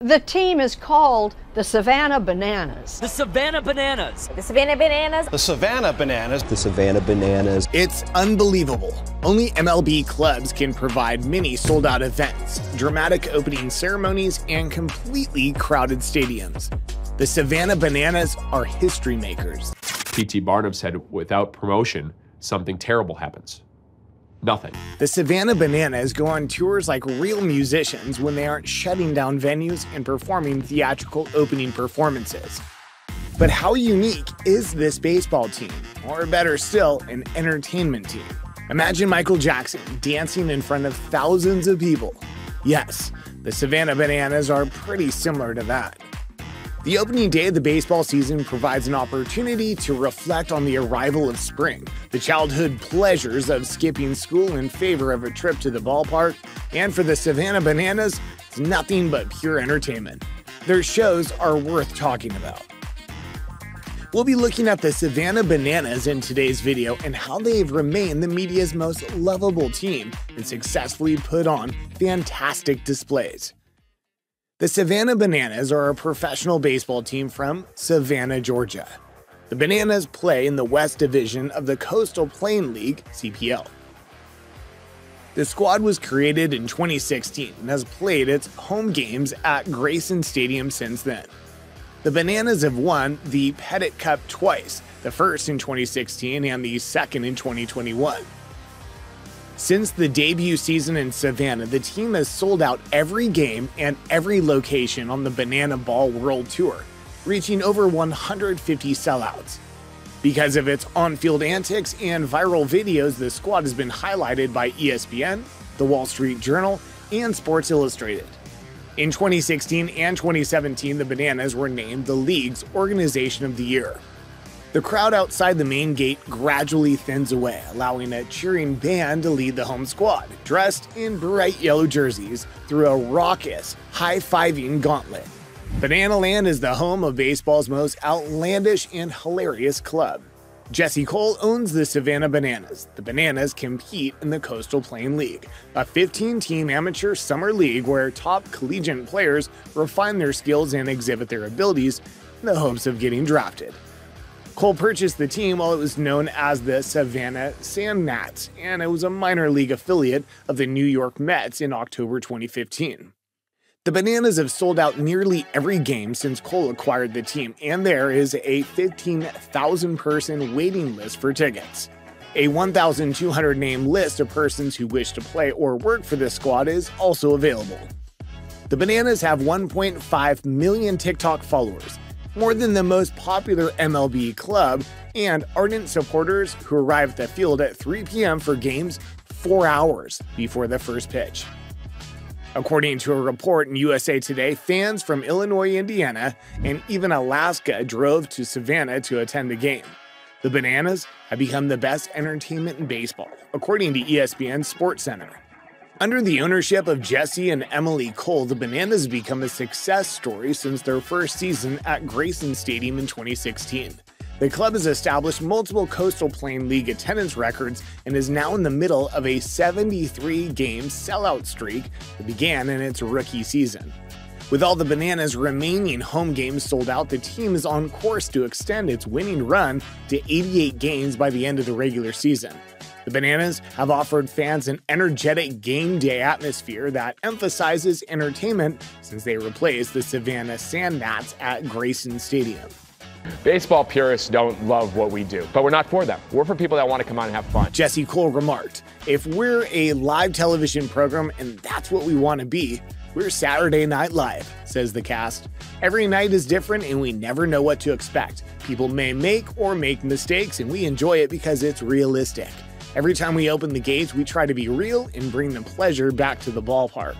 The team is called the Savannah Bananas. The Savannah Bananas. The Savannah Bananas. The Savannah Bananas. The Savannah Bananas. It's unbelievable. Only MLB clubs can provide many sold out events, dramatic opening ceremonies, and completely crowded stadiums. The Savannah Bananas are history makers. P.T. Barnum said, without promotion, something terrible happens. Nothing. The Savannah Bananas go on tours like real musicians when they aren't shutting down venues and performing theatrical opening performances. But how unique is this baseball team? Or better still, an entertainment team? Imagine Michael Jackson dancing in front of thousands of people. Yes, the Savannah Bananas are pretty similar to that. The opening day of the baseball season provides an opportunity to reflect on the arrival of spring, the childhood pleasures of skipping school in favor of a trip to the ballpark, and for the Savannah Bananas, it's nothing but pure entertainment. Their shows are worth talking about. We'll be looking at the Savannah Bananas in today's video and how they've remained the media's most lovable team and successfully put on fantastic displays. The Savannah Bananas are a professional baseball team from Savannah, Georgia. The Bananas play in the West Division of the Coastal Plain League, CPL. The squad was created in 2016 and has played its home games at Grayson Stadium since then. The Bananas have won the Petitt Cup twice, the first in 2016 and the second in 2021. Since the debut season in Savannah, the team has sold out every game and every location on the Banana Ball World Tour, reaching over 150 sellouts. Because of its on field antics and viral videos, the squad has been highlighted by ESPN, The Wall Street Journal, and Sports Illustrated. In 2016 and 2017, the Bananas were named the league's Organization of the Year. The crowd outside the main gate gradually thins away, allowing a cheering band to lead the home squad, dressed in bright yellow jerseys, through a raucous, high fiving gauntlet. Banana Land is the home of baseball's most outlandish and hilarious club. Jesse Cole owns the Savannah Bananas. The Bananas compete in the Coastal Plain League, a 15 team amateur summer league where top collegiate players refine their skills and exhibit their abilities in the hopes of getting drafted. Cole purchased the team while it was known as the Savannah Sand Gnats, and it was a minor league affiliate of the New York Mets in October 2015. The Bananas have sold out nearly every game since Cole acquired the team, and there is a 15,000 person waiting list for tickets. A 1,200 name list of persons who wish to play or work for this squad is also available. The Bananas have 1.5 million TikTok followers, more than the most popular MLB club, and ardent supporters who arrive at the field at 3 p.m. for games four hours before the first pitch. According to a report in USA Today, fans from Illinois, Indiana, and even Alaska drove to Savannah to attend the game. The Bananas have become the best entertainment in baseball, according to ESPN SportsCenter. Under the ownership of Jesse and Emily Cole, the Bananas have become a success story since their first season at Grayson Stadium in 2016. The club has established multiple Coastal Plain League attendance records and is now in the middle of a 73 game sellout streak that began in its rookie season. With all the Bananas' remaining home games sold out, the team is on course to extend its winning run to 88 games by the end of the regular season. The Bananas have offered fans an energetic game day atmosphere that emphasizes entertainment since they replaced the Savannah Sand Gnats at Grayson Stadium. Baseball purists don't love what we do, but we're not for them. We're for people that want to come out and have fun. Jesse Cole remarked, If we're a live television program and that's what we want to be, we're Saturday Night Live, says the cast. Every night is different and we never know what to expect. People may make or make mistakes and we enjoy it because it's realistic. Every time we open the gates, we try to be real and bring the pleasure back to the ballpark.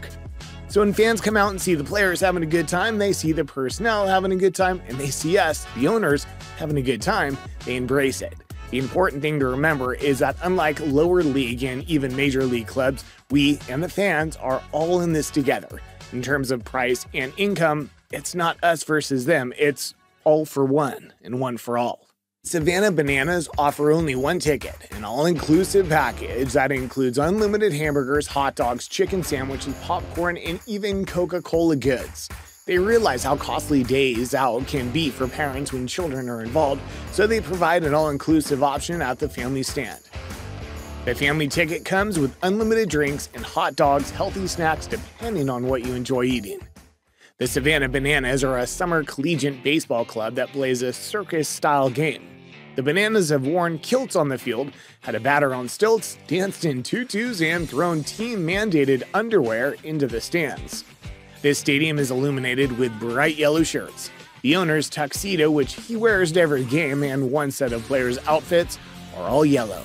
So when fans come out and see the players having a good time, they see the personnel having a good time, and they see us, the owners, having a good time, they embrace it. The important thing to remember is that unlike lower league and even major league clubs, we and the fans are all in this together. In terms of price and income, it's not us versus them, it's all for one and one for all. Savannah Bananas offer only one ticket, an all inclusive package that includes unlimited hamburgers, hot dogs, chicken sandwiches, popcorn, and even Coca Cola goods. They realize how costly days out can be for parents when children are involved, so they provide an all inclusive option at the family stand. The family ticket comes with unlimited drinks and hot dogs, healthy snacks depending on what you enjoy eating. The Savannah Bananas are a summer collegiate baseball club that plays a circus style game. The Bananas have worn kilts on the field, had a batter on stilts, danced in tutus, and thrown team mandated underwear into the stands. This stadium is illuminated with bright yellow shirts. The owner's tuxedo, which he wears to every game, and one set of players' outfits are all yellow.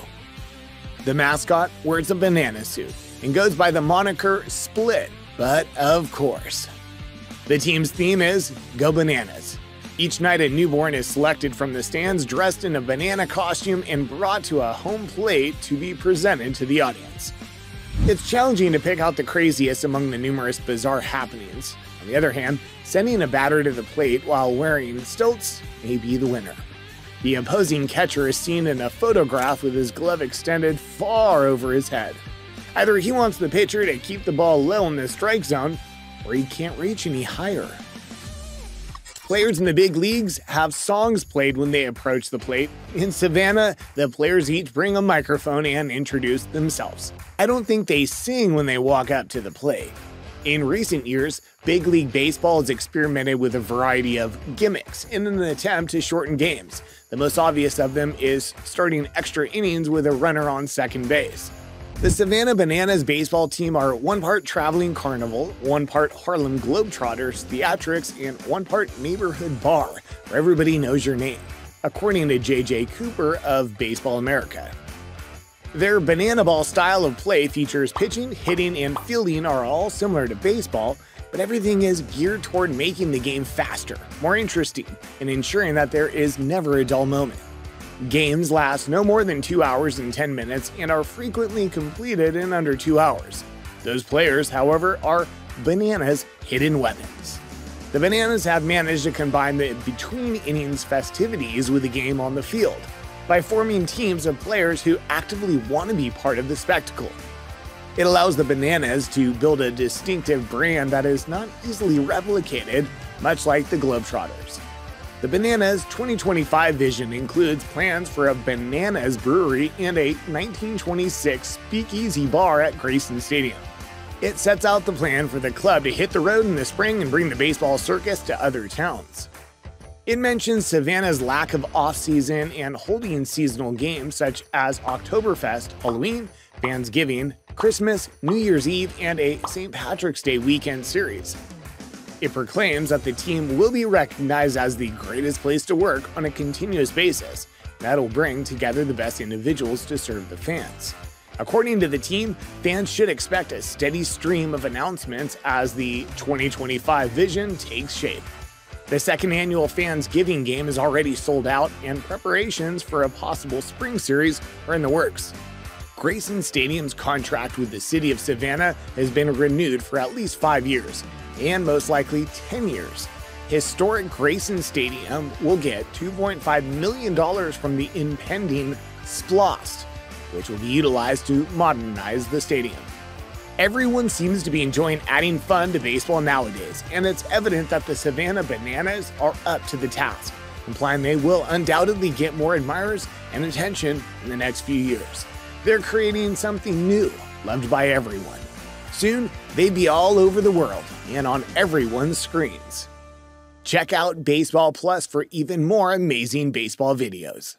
The mascot wears a banana suit and goes by the moniker Split, but of course. The team's theme is Go Bananas. Each night, a newborn is selected from the stands dressed in a banana costume and brought to a home plate to be presented to the audience. It's challenging to pick out the craziest among the numerous bizarre happenings. On the other hand, sending a batter to the plate while wearing stilts may be the winner. The opposing catcher is seen in a photograph with his glove extended far over his head. Either he wants the pitcher to keep the ball low in the strike zone, or he can't reach any higher. Players in the big leagues have songs played when they approach the plate. In Savannah, the players each bring a microphone and introduce themselves. I don't think they sing when they walk up to the plate. In recent years, Big League Baseball has experimented with a variety of gimmicks in an attempt to shorten games. The most obvious of them is starting extra innings with a runner on second base. The Savannah Bananas baseball team are one part traveling carnival, one part Harlem Globetrotters, theatrics, and one part neighborhood bar, where everybody knows your name, according to JJ Cooper of Baseball America. Their banana ball style of play features pitching, hitting, and fielding are all similar to baseball, but everything is geared toward making the game faster, more interesting, and ensuring that there is never a dull moment. Games last no more than 2 hours and 10 minutes and are frequently completed in under 2 hours. Those players, however, are Bananas' hidden weapons. The Bananas have managed to combine the between innings festivities with the game on the field by forming teams of players who actively want to be part of the spectacle. It allows the Bananas to build a distinctive brand that is not easily replicated, much like the Globetrotters. The Bananas 2025 vision includes plans for a Bananas brewery and a 1926 speakeasy bar at Grayson Stadium. It sets out the plan for the club to hit the road in the spring and bring the baseball circus to other towns. It mentions Savannah's lack of off-season and holding seasonal games such as Oktoberfest, Halloween, Thanksgiving, Christmas, New Year's Eve, and a St. Patrick's Day weekend series. It proclaims that the team will be recognized as the greatest place to work on a continuous basis. That'll bring together the best individuals to serve the fans. According to the team, fans should expect a steady stream of announcements as the 2025 vision takes shape. The second annual Fans Giving game is already sold out, and preparations for a possible spring series are in the works. Grayson Stadium's contract with the city of Savannah has been renewed for at least five years, and most likely 10 years. Historic Grayson Stadium will get $2.5 million from the impending SPLOST, which will be utilized to modernize the stadium. Everyone seems to be enjoying adding fun to baseball nowadays, and it's evident that the Savannah Bananas are up to the task, implying they will undoubtedly get more admirers and attention in the next few years. They're creating something new, loved by everyone. Soon, they'd be all over the world and on everyone's screens. Check out Baseball Plus for even more amazing baseball videos.